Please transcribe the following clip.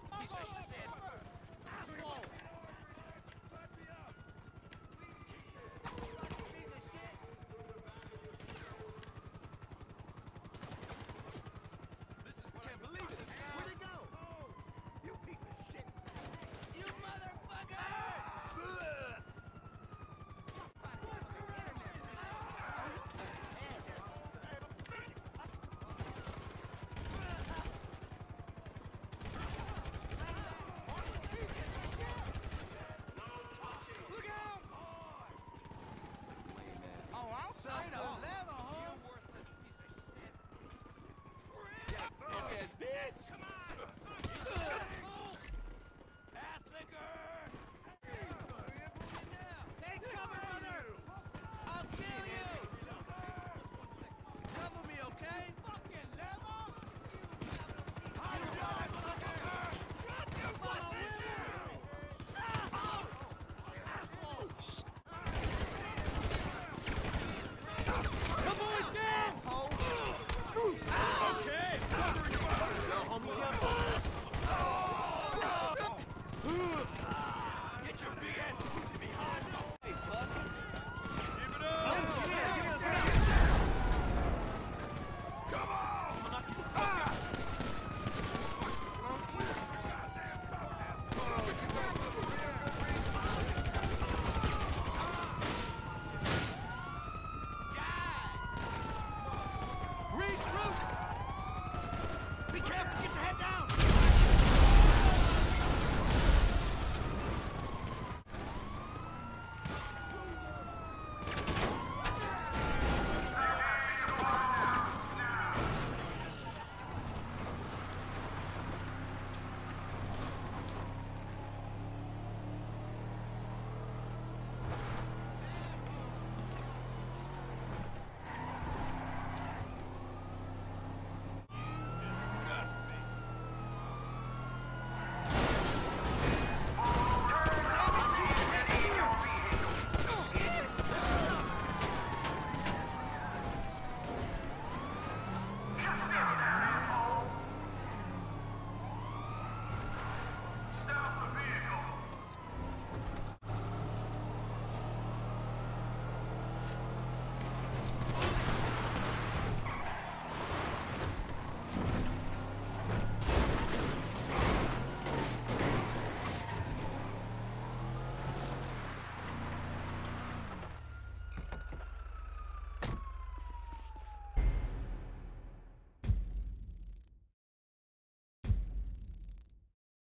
this piece of. Come on! Get!